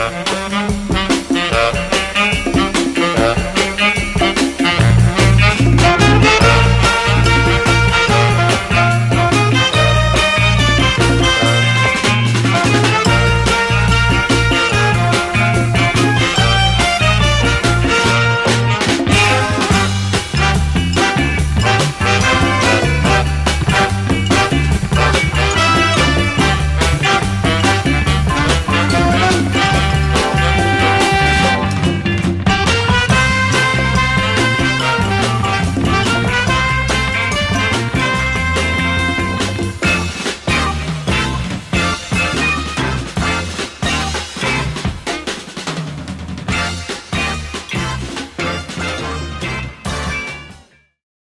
Bye.